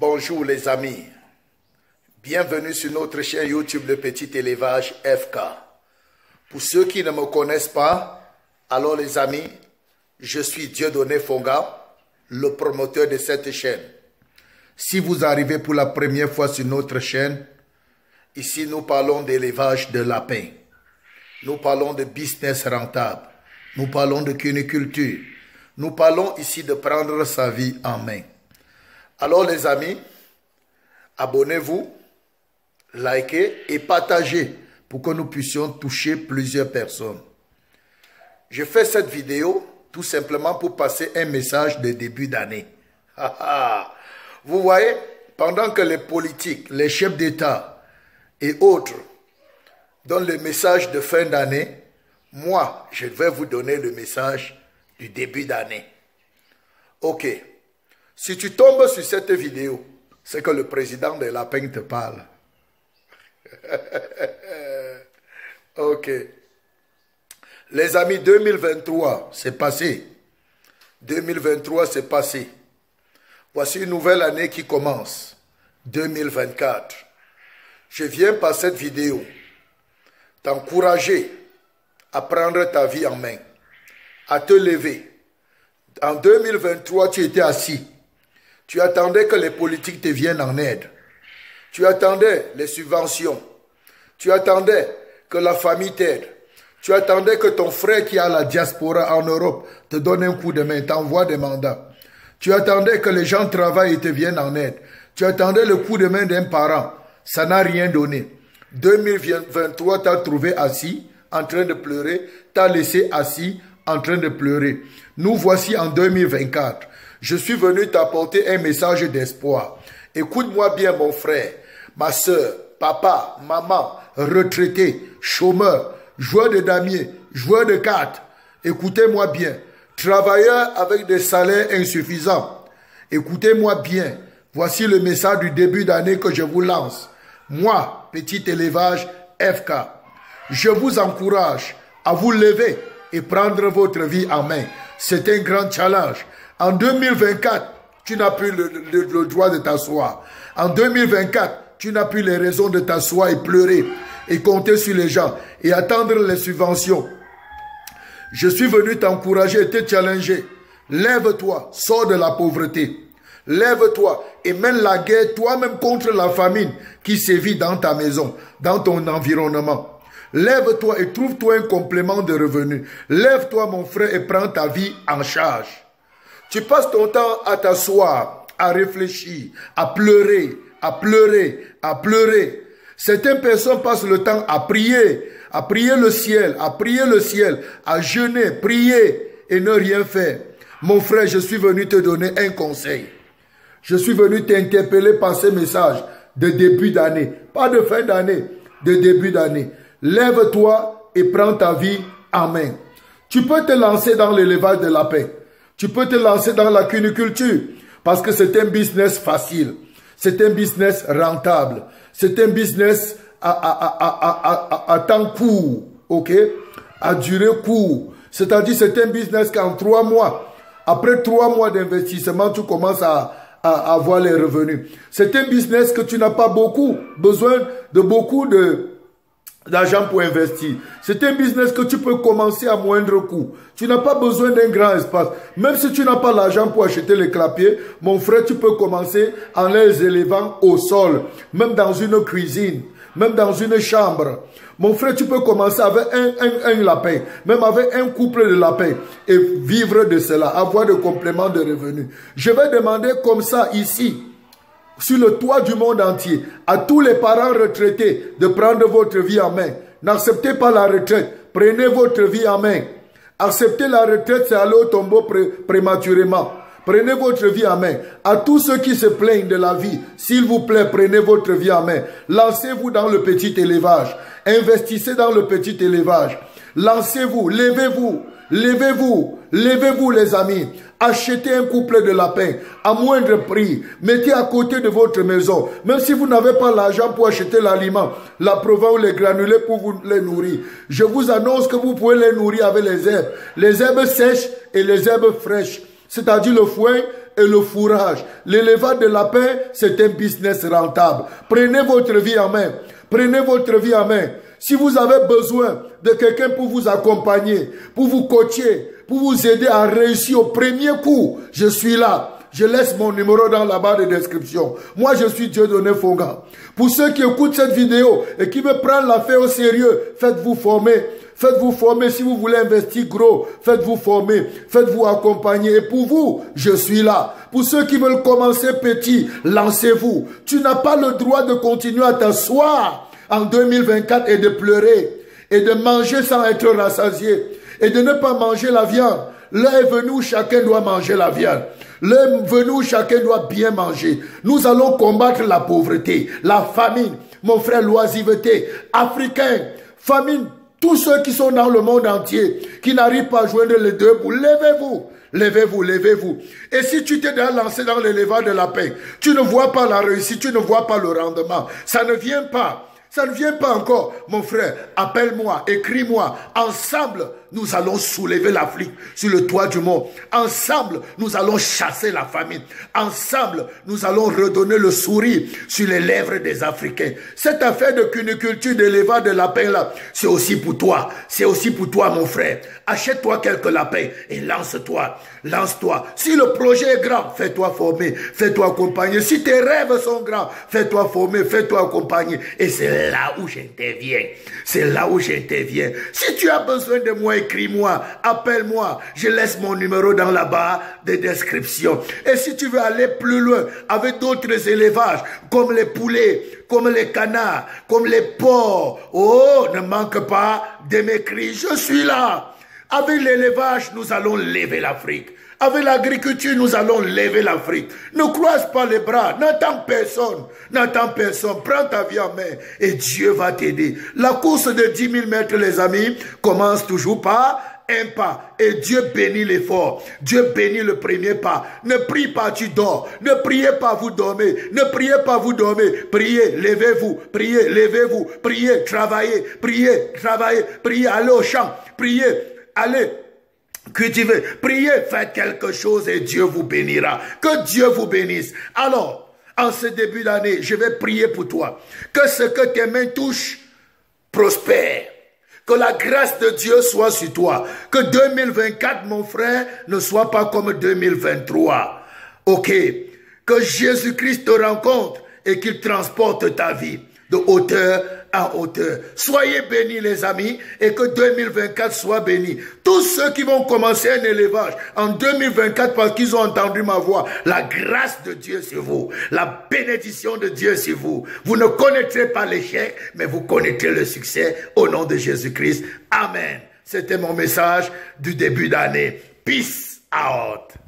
Bonjour les amis. Bienvenue sur notre chaîne YouTube Le Petit Élevage FK. Pour ceux qui ne me connaissent pas, alors les amis, je suis Dieudonné Fonga, le promoteur de cette chaîne. Si vous arrivez pour la première fois sur notre chaîne, ici nous parlons d'élevage de lapins. Nous parlons de business rentable. Nous parlons de cuniculture. Nous parlons ici de prendre sa vie en main. Alors les amis, abonnez-vous, likez et partagez pour que nous puissions toucher plusieurs personnes. Je fais cette vidéo tout simplement pour passer un message de début d'année. Vous voyez, pendant que les politiques, les chefs d'État et autres donnent le message de fin d'année, moi, je vais vous donner le message du début d'année. Ok. Si tu tombes sur cette vidéo, c'est que le président de la peine te parle. ok. Les amis, 2023, c'est passé. 2023, c'est passé. Voici une nouvelle année qui commence. 2024. Je viens par cette vidéo t'encourager à prendre ta vie en main, à te lever. En 2023, tu étais assis. Tu attendais que les politiques te viennent en aide. Tu attendais les subventions. Tu attendais que la famille t'aide. Tu attendais que ton frère qui a la diaspora en Europe te donne un coup de main, t'envoie des mandats. Tu attendais que les gens travaillent et te viennent en aide. Tu attendais le coup de main d'un parent. Ça n'a rien donné. 2023, t'as trouvé assis, en train de pleurer. T'as laissé assis, en train de pleurer. Nous voici en 2024. Je suis venu t'apporter un message d'espoir. Écoute-moi bien, mon frère, ma soeur, papa, maman, retraité, chômeur, joueur de damier, joueur de cartes. Écoutez-moi bien. Travailleur avec des salaires insuffisants. Écoutez-moi bien. Voici le message du début d'année que je vous lance. Moi, petit élevage FK, je vous encourage à vous lever et prendre votre vie en main. C'est un grand challenge. En 2024, tu n'as plus le, droit de t'asseoir. En 2024, tu n'as plus les raisons de t'asseoir et pleurer et compter sur les gens et attendre les subventions. Je suis venu t'encourager et te challenger. Lève-toi, sors de la pauvreté. Lève-toi et mène la guerre toi-même contre la famine qui sévit dans ta maison, dans ton environnement. Lève-toi et trouve-toi un complément de revenu. Lève-toi mon frère et prends ta vie en charge. Tu passes ton temps à t'asseoir, à réfléchir, à pleurer, à pleurer, à pleurer. Certaines personnes passent le temps à prier, à prier le ciel, à prier le ciel, à jeûner, prier et ne rien faire. Mon frère, je suis venu te donner un conseil. Je suis venu t'interpeller par ce message de début d'année, pas de fin d'année, de début d'année. Lève-toi et prends ta vie en main. Tu peux te lancer dans l'élevage de la paix. Tu peux te lancer dans la cuniculture parce que c'est un business facile. C'est un business rentable. C'est un business à, à, à, à, temps court, ok? À durée court. C'est-à-dire c'est un business qu'en trois mois, après trois mois d'investissement, tu commences à, à avoir les revenus. C'est un business que tu n'as pas beaucoup besoin de beaucoup de d'argent pour investir. C'est un business que tu peux commencer à moindre coût. Tu n'as pas besoin d'un grand espace. Même si tu n'as pas l'argent pour acheter les clapiers, mon frère, tu peux commencer en les élevant au sol, même dans une cuisine, même dans une chambre. Mon frère, tu peux commencer avec un, un, un lapin, même avec un couple de lapins et vivre de cela, avoir de compléments de revenus. Je vais demander comme ça ici, sur le toit du monde entier, à tous les parents retraités de prendre votre vie en main. N'acceptez pas la retraite, prenez votre vie en main. Accepter la retraite, c'est aller au tombeau prématurément. Prenez votre vie en main. À tous ceux qui se plaignent de la vie, s'il vous plaît, prenez votre vie en main. Lancez-vous dans le petit élevage. Investissez dans le petit élevage. Lancez-vous, levez-vous, levez-vous, levez-vous les amis. Achetez un couple de lapins à moindre prix. Mettez à côté de votre maison. Même si vous n'avez pas l'argent pour acheter l'aliment, la province ou les granulés pour vous les nourrir. Je vous annonce que vous pouvez les nourrir avec les herbes. Les herbes sèches et les herbes fraîches. C'est-à-dire le foin et le fourrage. L'élevage de lapin, c'est un business rentable. Prenez votre vie en main. Prenez votre vie en main. Si vous avez besoin de quelqu'un pour vous accompagner, pour vous coacher, pour vous aider à réussir au premier coup, je suis là. Je laisse mon numéro dans la barre de description. Moi, je suis Dieu donné Fonga. Pour ceux qui écoutent cette vidéo et qui me prennent l'affaire au sérieux, faites-vous former. Faites-vous former si vous voulez investir gros. Faites-vous former. Faites-vous accompagner. Et pour vous, je suis là. Pour ceux qui veulent commencer petit, lancez-vous. Tu n'as pas le droit de continuer à t'asseoir en 2024 et de pleurer et de manger sans être rassasié et de ne pas manger la viande. L'heure est venue où chacun doit manger la viande. L'heure est venue où chacun doit bien manger. Nous allons combattre la pauvreté, la famine, mon frère, l'oisiveté, africain, famine, tous ceux qui sont dans le monde entier, qui n'arrivent pas à joindre les deux bouts, levez-vous. Levez-vous, levez-vous. Et si tu t'es déjà lancé dans l'élevage de la paix, tu ne vois pas la réussite, tu ne vois pas le rendement. Ça ne vient pas. Ça ne vient pas encore. Mon frère, appelle-moi, écris-moi. Ensemble, nous allons soulever l'Afrique sur le toit du monde. Ensemble, nous allons chasser la famine. Ensemble, nous allons redonner le sourire sur les lèvres des Africains. Cette affaire de cuniculture d'élevage de lapins là, c'est aussi pour toi. C'est aussi pour toi, mon frère. Achète-toi quelques lapins et lance-toi. Lance-toi. Si le projet est grand, fais-toi former, fais-toi accompagner. Si tes rêves sont grands, fais-toi former, fais-toi accompagner. Et c'est là où j'interviens. C'est là où j'interviens. Si tu as besoin de moi, écris-moi, appelle-moi. Je laisse mon numéro dans la barre de description. Et si tu veux aller plus loin avec d'autres élevages, comme les poulets, comme les canards, comme les porcs, oh, ne manque pas de m'écrire. Je suis là. Avec l'élevage, nous allons lever l'Afrique. Avec l'agriculture, nous allons lever l'Afrique. Ne croise pas les bras. N'attends personne. N'attends personne. Prends ta vie en main et Dieu va t'aider. La course de 10 000 mètres, les amis, commence toujours par un pas. Et Dieu bénit l'effort. Dieu bénit le premier pas. Ne prie pas, tu dors. Ne priez pas, vous dormez. Ne priez pas, vous dormez. Priez, levez-vous. Priez, levez-vous. Priez, travaillez. Priez, travaillez. Priez, allez au champ. Priez, allez cultivez, priez, faites quelque chose et Dieu vous bénira. Que Dieu vous bénisse. Alors, en ce début d'année, je vais prier pour toi. Que ce que tes mains touchent prospère. Que la grâce de Dieu soit sur toi. Que 2024, mon frère, ne soit pas comme 2023. Ok. Que Jésus-Christ te rencontre et qu'il transporte ta vie de hauteur à hauteur. Soyez bénis les amis et que 2024 soit béni. Tous ceux qui vont commencer un élevage en 2024 parce qu'ils ont entendu ma voix, la grâce de Dieu sur vous, la bénédiction de Dieu sur vous. Vous ne connaîtrez pas l'échec, mais vous connaîtrez le succès au nom de Jésus-Christ. Amen. C'était mon message du début d'année. Peace out.